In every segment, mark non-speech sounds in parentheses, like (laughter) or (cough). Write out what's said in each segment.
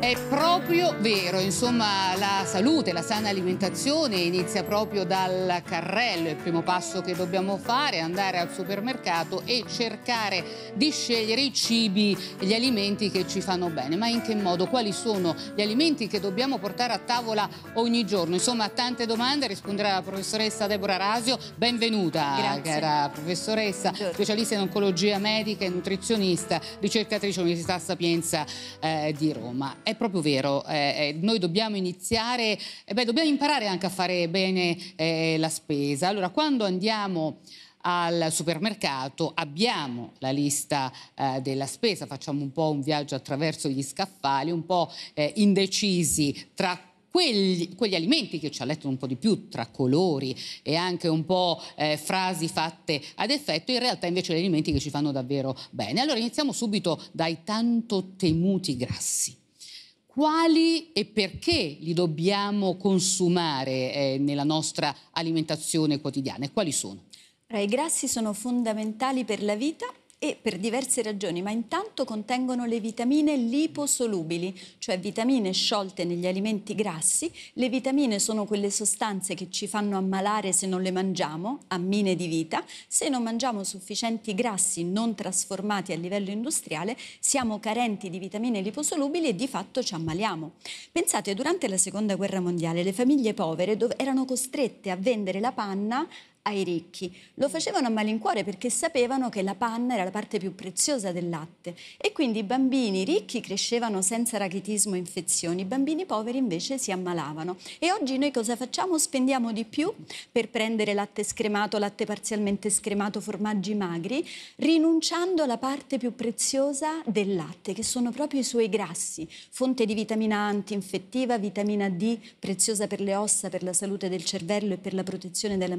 È proprio vero, insomma la salute, la sana alimentazione inizia proprio dal carrello, il primo passo che dobbiamo fare è andare al supermercato e cercare di scegliere i cibi, gli alimenti che ci fanno bene, ma in che modo, quali sono gli alimenti che dobbiamo portare a tavola ogni giorno? Insomma tante domande, risponderà la professoressa Deborah Rasio, benvenuta Grazie. cara professoressa, Buongiorno. specialista in oncologia medica e nutrizionista, ricercatrice all'Università Sapienza eh, di Roma. È proprio vero, eh, eh, noi dobbiamo iniziare, eh, beh, dobbiamo imparare anche a fare bene eh, la spesa. Allora, quando andiamo al supermercato abbiamo la lista eh, della spesa, facciamo un po' un viaggio attraverso gli scaffali, un po' eh, indecisi tra quegli, quegli alimenti che ci alletano un po' di più tra colori e anche un po' eh, frasi fatte ad effetto, in realtà invece gli alimenti che ci fanno davvero bene. Allora iniziamo subito dai tanto temuti grassi. Quali e perché li dobbiamo consumare eh, nella nostra alimentazione quotidiana e quali sono? I grassi sono fondamentali per la vita e per diverse ragioni, ma intanto contengono le vitamine liposolubili, cioè vitamine sciolte negli alimenti grassi. Le vitamine sono quelle sostanze che ci fanno ammalare se non le mangiamo, ammine di vita. Se non mangiamo sufficienti grassi non trasformati a livello industriale, siamo carenti di vitamine liposolubili e di fatto ci ammaliamo. Pensate, durante la seconda guerra mondiale le famiglie povere erano costrette a vendere la panna ai ricchi. Lo facevano a malincuore perché sapevano che la panna era la parte più preziosa del latte e quindi i bambini ricchi crescevano senza rachitismo e infezioni, i bambini poveri invece si ammalavano. E oggi noi cosa facciamo? Spendiamo di più per prendere latte scremato, latte parzialmente scremato, formaggi magri, rinunciando alla parte più preziosa del latte, che sono proprio i suoi grassi, fonte di vitamina A antinfettiva, vitamina D preziosa per le ossa, per la salute del cervello e per la protezione dalle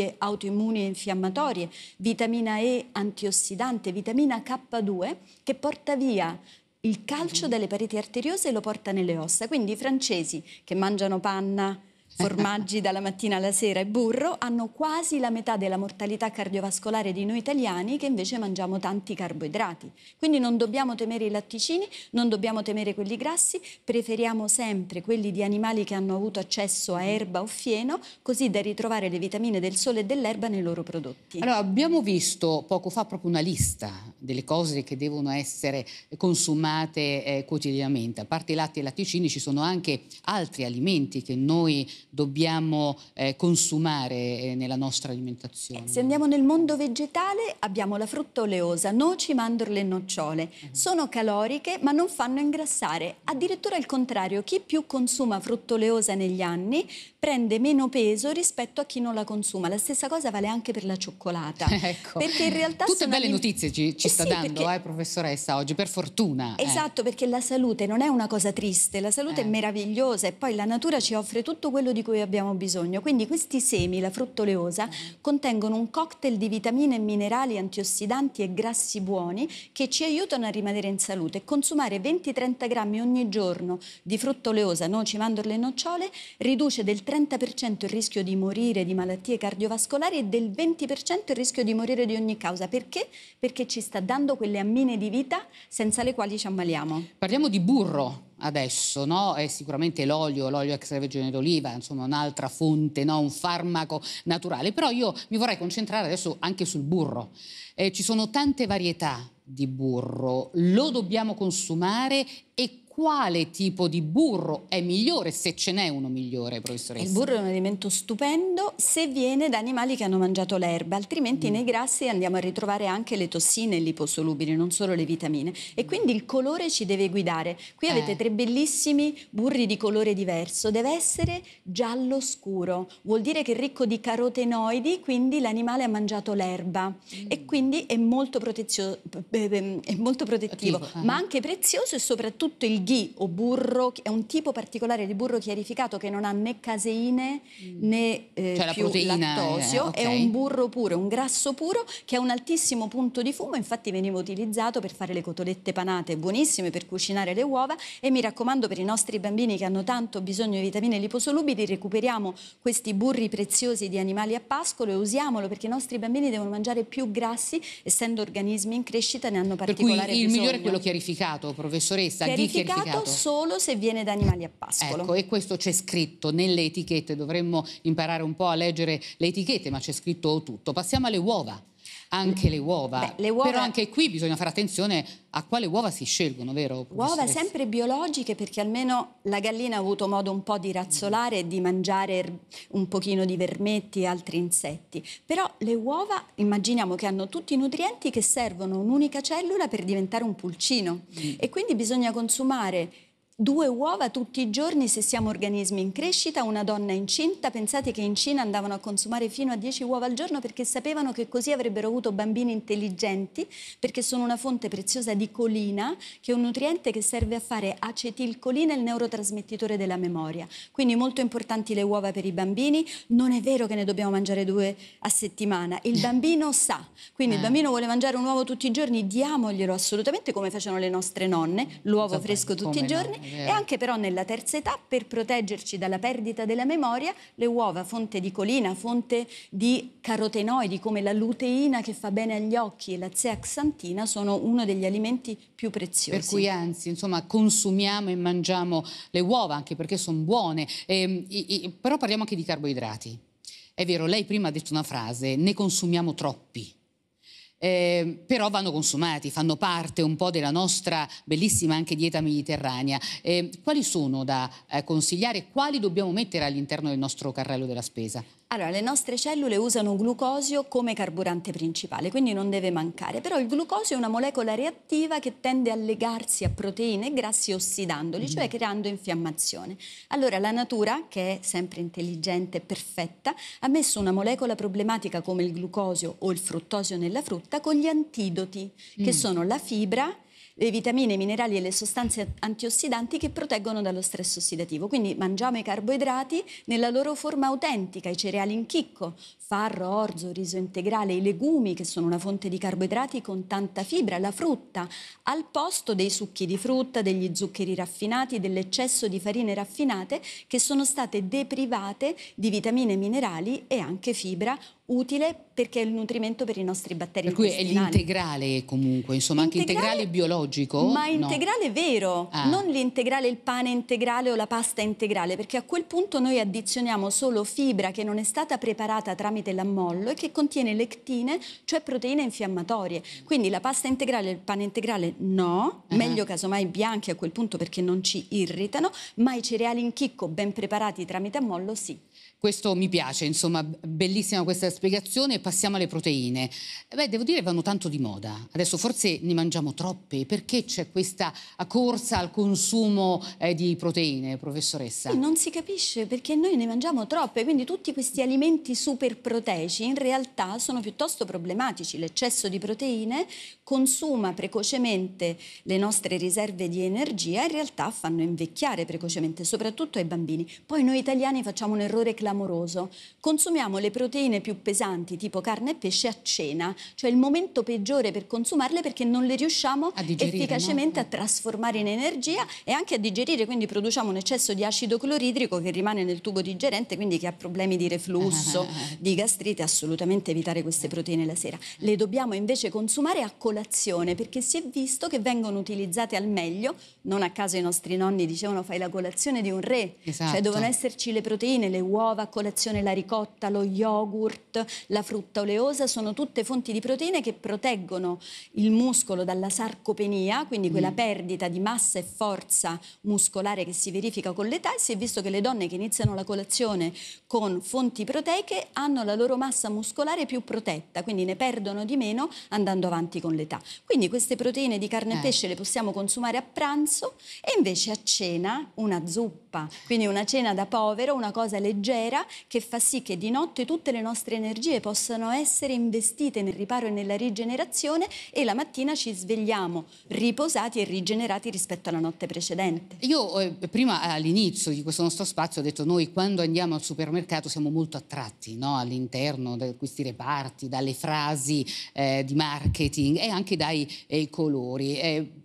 malattie autoimmuni e infiammatorie, vitamina E antiossidante, vitamina K2 che porta via il calcio dalle pareti arteriose e lo porta nelle ossa. Quindi i francesi che mangiano panna, formaggi dalla mattina alla sera e burro hanno quasi la metà della mortalità cardiovascolare di noi italiani che invece mangiamo tanti carboidrati. Quindi non dobbiamo temere i latticini, non dobbiamo temere quelli grassi, preferiamo sempre quelli di animali che hanno avuto accesso a erba o fieno, così da ritrovare le vitamine del sole e dell'erba nei loro prodotti. Allora, abbiamo visto poco fa proprio una lista delle cose che devono essere consumate eh, quotidianamente. A parte i latti e i latticini ci sono anche altri alimenti che noi dobbiamo eh, consumare eh, nella nostra alimentazione. Se andiamo nel mondo vegetale abbiamo la frutta oleosa, noci, mandorle e nocciole. Sono caloriche ma non fanno ingrassare. Addirittura il contrario, chi più consuma frutta oleosa negli anni prende meno peso rispetto a chi non la consuma. La stessa cosa vale anche per la cioccolata. (laughs) Ecco. Perché in realtà Tutte belle alim- notizie ci, ci Eh sta sì, dando, perché- eh, professoressa, oggi, per fortuna. eh. Esatto, perché la salute non è una cosa triste, la salute Eh. è meravigliosa e poi la natura ci offre tutto quello di cui abbiamo bisogno. Quindi questi semi, la frutta oleosa, contengono un cocktail di vitamine e minerali, antiossidanti e grassi buoni che ci aiutano a rimanere in salute. Consumare 20-30 grammi ogni giorno di frutta oleosa, noci, mandorle e nocciole riduce del 30% il rischio di morire di malattie cardiovascolari e del 20% il rischio di morire di ogni causa. Perché? Perché ci sta dando quelle ammine di vita senza le quali ci ammaliamo. Parliamo di burro adesso, no? È sicuramente l'olio, l'olio extravergine d'oliva, insomma un'altra fonte, no? un farmaco naturale. Però io mi vorrei concentrare adesso anche sul burro. Eh, ci sono tante varietà di burro, lo dobbiamo consumare e quale tipo di burro è migliore, se ce n'è uno migliore, professoressa? Il burro è un alimento stupendo se viene da animali che hanno mangiato l'erba, altrimenti Mm. nei grassi andiamo a ritrovare anche le tossine liposolubili, non solo le vitamine. E quindi il colore ci deve guidare. Qui Eh. avete tre bellissimi burri di colore diverso, deve essere giallo scuro, vuol dire che è ricco di carotenoidi, quindi l'animale ha mangiato l'erba Mm. e quindi è molto, pretezio- eh, è molto protettivo, Attivo, ah. ma anche prezioso e soprattutto il ghee o burro, è un tipo particolare di burro chiarificato che non ha né caseine né eh, Cioè la più proteina, lattosio, eh, ok. è un burro puro, un grasso puro che ha un altissimo punto di fumo, infatti veniva utilizzato per fare le cotolette panate, buonissime per cucinare le uova e mi raccomando per i nostri bambini che hanno tanto bisogno di vitamine liposolubili, recuperiamo questi burri preziosi di animali a pascolo e usiamolo perché i nostri bambini devono mangiare più grassi, essendo organismi in crescita ne hanno Per cui particolare il bisogno. migliore è quello chiarificato, professoressa, Chiarificato certificato, solo se viene da animali a pascolo. Ecco, e questo c'è scritto nelle etichette, dovremmo imparare un po' a leggere le etichette, ma c'è scritto tutto. Passiamo alle uova anche le uova. Beh, le uova. Però anche qui bisogna fare attenzione a quale uova si scelgono, vero? Uova sempre biologiche perché almeno la gallina ha avuto modo un po' di razzolare e di mangiare un pochino di vermetti e altri insetti. Però le uova immaginiamo che hanno tutti i nutrienti che servono un'unica cellula per diventare un pulcino Mm. e quindi bisogna consumare due uova tutti i giorni se siamo organismi in crescita, una donna incinta, pensate che in Cina andavano a consumare fino a 10 uova al giorno perché sapevano che così avrebbero avuto bambini intelligenti, perché sono una fonte preziosa di colina, che è un nutriente che serve a fare acetilcolina, il neurotrasmettitore della memoria. Quindi molto importanti le uova per i bambini, non è vero che ne dobbiamo mangiare due a settimana, il (laughs) bambino sa, quindi il Eh. bambino vuole mangiare un uovo tutti i giorni, diamoglielo assolutamente come facevano le nostre nonne, l'uovo Vabbè, fresco tutti i giorni e vero. anche però nella terza età per proteggerci dalla perdita della memoria le uova fonte di colina, fonte di carotenoidi come la luteina che fa bene agli occhi e la zeaxantina sono uno degli alimenti più preziosi. Per cui anzi, insomma, consumiamo e mangiamo le uova anche perché sono buone. Ehm, i- i- però parliamo anche di carboidrati. È vero, lei prima ha detto una frase, ne consumiamo troppi. Eh, però vanno consumati, fanno parte un po' della nostra bellissima anche dieta mediterranea. Eh, quali sono da eh, consigliare? Quali dobbiamo mettere all'interno del nostro carrello della spesa? Allora, le nostre cellule usano glucosio come carburante principale, quindi non deve mancare, però il glucosio è una molecola reattiva che tende a legarsi a proteine e grassi ossidandoli, cioè creando infiammazione. Allora, la natura, che è sempre intelligente e perfetta, ha messo una molecola problematica come il glucosio o il fruttosio nella frutta con gli antidoti, che sono la fibra, le vitamine, i minerali e le sostanze antiossidanti che proteggono dallo stress ossidativo. Quindi mangiamo i carboidrati nella loro forma autentica, i cereali in chicco, farro, orzo, riso integrale, i legumi che sono una fonte di carboidrati con tanta fibra, la frutta, al posto dei succhi di frutta, degli zuccheri raffinati, dell'eccesso di farine raffinate che sono state deprivate di vitamine, minerali e anche fibra utile perché è il nutrimento per i nostri batteri Per cui è l'integrale comunque, insomma, anche integrale biologico? Ma No. integrale vero, Ah. non l'integrale, il pane integrale o la pasta integrale, perché a quel punto noi addizioniamo solo fibra che non è stata preparata tramite l'ammollo e che contiene lectine, cioè proteine infiammatorie. Quindi la pasta integrale e il pane integrale no, Ah. meglio casomai bianchi a quel punto perché non ci irritano, ma i cereali in chicco ben preparati tramite ammollo sì. Questo mi piace, insomma, bellissima questa spiegazione. Passiamo alle proteine. Beh, devo dire vanno tanto di moda. Adesso forse ne mangiamo troppe. Perché c'è questa corsa al consumo eh, di proteine, professoressa? Non si capisce perché noi ne mangiamo troppe, quindi tutti questi alimenti super proteici in realtà sono piuttosto problematici. L'eccesso di proteine consuma precocemente le nostre riserve di energia e in realtà fanno invecchiare precocemente, soprattutto ai bambini. Poi noi italiani facciamo un errore clamoroso. Consumiamo le proteine più pesanti, tipo carne e pesce, a cena, cioè il momento peggiore per consumarle perché non le riusciamo digerire, efficacemente no? a trasformare in energia e anche a digerire, quindi produciamo un eccesso di acido cloridrico che rimane nel tubo digerente, quindi chi ha problemi di reflusso, (laughs) di gastrite, assolutamente evitare queste proteine la sera. Le dobbiamo invece consumare a colazione perché si è visto che vengono utilizzate al meglio, non a caso i nostri nonni dicevano fai la colazione di un re, Esatto. cioè devono esserci le proteine, le uova a colazione, la ricotta, lo yogurt, la frutta oleosa, sono tutte fonti di proteine che proteggono il muscolo dalla sarcopenia, quindi quella perdita di massa e forza muscolare che si verifica con l'età e si è visto che le donne che iniziano la colazione con fonti proteiche hanno la loro massa muscolare più protetta, quindi ne perdono di meno andando avanti con l'età. Quindi queste proteine di carne Eh. e pesce le possiamo consumare a pranzo e invece a cena una zuppa, quindi una cena da povero, una cosa leggera che fa sì che di notte tutte le nostre energie possano essere investite nel riparo e nella rigenerazione e la mattina ci svegliamo riposati e rigenerati rispetto alla notte precedente. Io eh, prima all'inizio di questo nostro spazio ho detto noi quando andiamo al supermercato siamo molto attratti no? all'interno di questi reparti, dalle frasi eh, di marketing e anche dai eh, colori.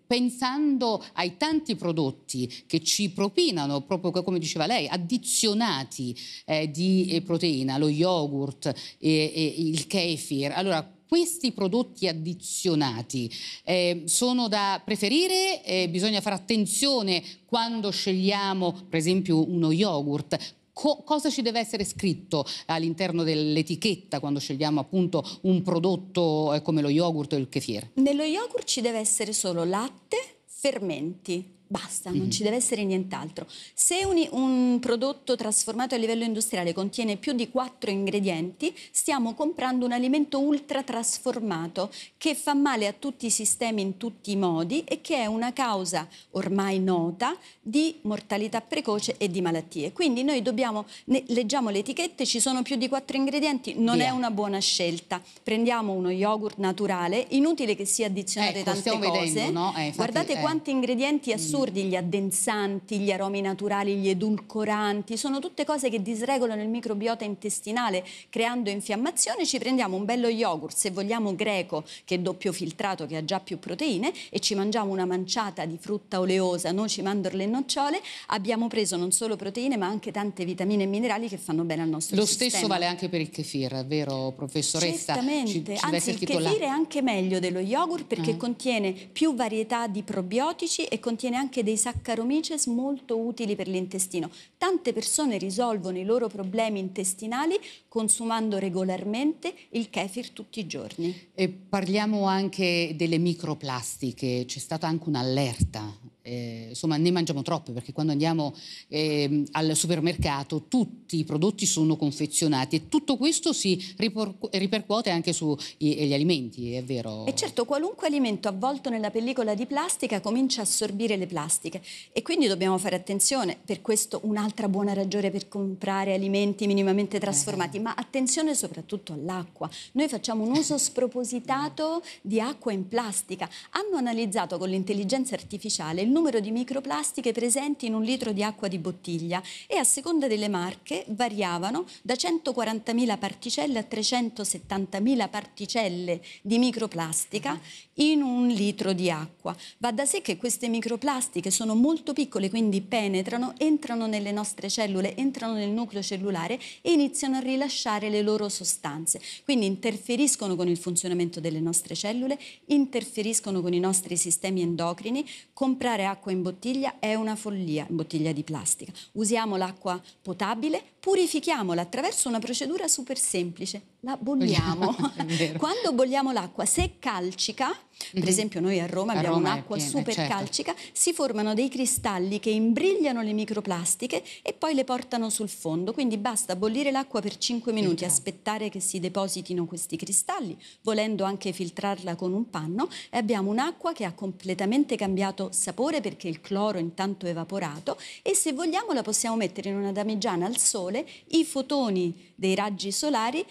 Eh, pensando ai tanti prodotti che ci propinano, proprio co- come diceva lei, addizionati eh, di eh, proteina, lo yogurt, e- e il kefir. Allora, questi prodotti addizionati eh, sono da preferire? Eh, bisogna fare attenzione quando scegliamo, per esempio, uno yogurt? Co cosa ci deve essere scritto all'interno dell'etichetta quando scegliamo appunto un prodotto eh, come lo yogurt o il kefir? Nello yogurt ci deve essere solo latte, fermenti, Basta, non mm. ci deve essere nient'altro. Se un, un, prodotto trasformato a livello industriale contiene più di quattro ingredienti, stiamo comprando un alimento ultra trasformato che fa male a tutti i sistemi in tutti i modi e che è una causa ormai nota di mortalità precoce e di malattie. Quindi noi dobbiamo, ne, leggiamo le etichette, ci sono più di quattro ingredienti, non Via. è una buona scelta. Prendiamo uno yogurt naturale, inutile che sia addizionato ecco, tante cose. Vedendo, no? eh, infatti, Guardate eh. quanti ingredienti assurdi assurdi, gli addensanti, gli aromi naturali, gli edulcoranti, sono tutte cose che disregolano il microbiota intestinale creando infiammazione, ci prendiamo un bello yogurt, se vogliamo greco, che è doppio filtrato, che ha già più proteine, e ci mangiamo una manciata di frutta oleosa, noci, mandorle e nocciole, abbiamo preso non solo proteine ma anche tante vitamine e minerali che fanno bene al nostro Lo sistema. Lo stesso vale anche per il kefir, vero professoressa? Certamente, ci, ci anzi il kefir là. è anche meglio dello yogurt perché uh contiene più varietà di probiotici e contiene anche anche dei saccaromices molto utili per l'intestino. Tante persone risolvono i loro problemi intestinali consumando regolarmente il kefir tutti i giorni. E parliamo anche delle microplastiche, c'è stata anche un'allerta eh, insomma ne mangiamo troppe perché quando andiamo eh, al supermercato tutti i prodotti sono confezionati e tutto questo si ripercuote anche sugli alimenti, è vero? E certo, qualunque alimento avvolto nella pellicola di plastica comincia a assorbire le plastiche e quindi dobbiamo fare attenzione, per questo un'altra buona ragione per comprare alimenti minimamente trasformati, eh. ma attenzione soprattutto all'acqua. Noi facciamo un uso spropositato di acqua in plastica. Hanno analizzato con l'intelligenza artificiale il numero di microplastiche presenti in un litro di acqua di bottiglia e a seconda delle marche variavano da 140.000 particelle a 370.000 particelle di microplastica in un litro di acqua. Va da sé che queste microplastiche sono molto piccole, quindi penetrano, entrano nelle nostre cellule, entrano nel nucleo cellulare e iniziano a rilasciare le loro sostanze. Quindi interferiscono con il funzionamento delle nostre cellule, interferiscono con i nostri sistemi endocrini. Comprare acqua in bottiglia è una follia, in bottiglia di plastica. Usiamo l'acqua potabile, purifichiamola attraverso una procedura super semplice, la bolliamo. (laughs) Quando bolliamo l'acqua, se calcica, per mhm. esempio noi a Roma a abbiamo un'acqua super certo. calcica, si formano dei cristalli che imbrigliano le microplastiche e poi le portano sul fondo, quindi basta bollire l'acqua per 5 minuti, esatto. aspettare che si depositino questi cristalli, volendo anche filtrarla con un panno e abbiamo un'acqua che ha completamente cambiato sapore perché il cloro intanto è evaporato e se vogliamo la possiamo mettere in una damigiana al sole, i fotoni dei raggi solari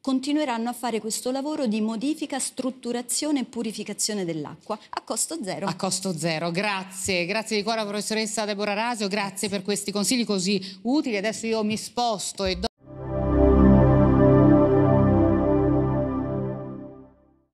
continueranno a fare questo lavoro di modifica, strutturazione e purificazione dell'acqua a costo zero. A costo zero, grazie. Grazie di cuore professoressa Deborah Rasio, grazie per questi consigli così utili. Adesso io mi sposto e do